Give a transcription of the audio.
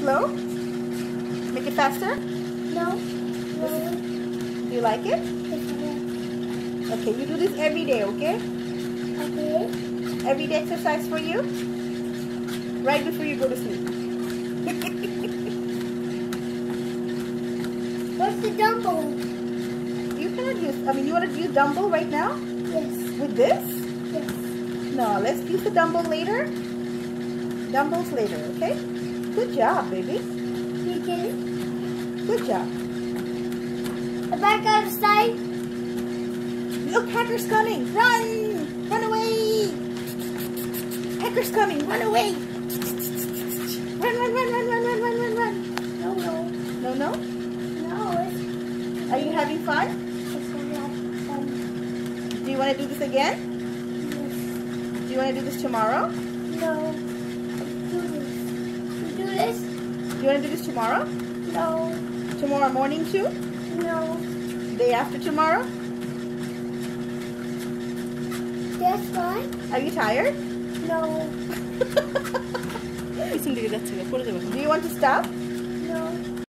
slow? Make it faster? No. No. Do you like it? Okay, you do this every day, okay? Okay. Everyday exercise for you? Right before you go to sleep. What's the dumbbell? You cannot use, I mean, you want to use dumbbell right now? Yes. With this? Yes. No, let's use the dumbbell later. Dumbbells later, okay? Good job, baby. You get it? Good job. The back out of sight. Look, Hacker's coming. Run! Run away! Hacker's coming. Run away! Run, run, run, run, run, run, run, run, run. No, no. No, no? No, Are you having fun? it's a lot of fun. Do you want to do this again? Yes. Do you want to do this tomorrow? No. Do this. You do this? You want to do this tomorrow? No. Tomorrow morning too? No. Day after tomorrow? That's fine. Are you tired? No. Do you want to stop? No.